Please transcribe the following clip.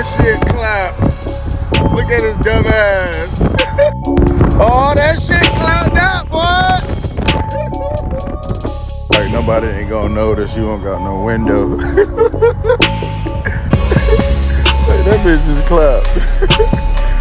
that shit clap. Look at his dumb ass. oh, that shit clapped out, boy. like nobody ain't gonna notice you don't got no window. like, that bitch just clapped.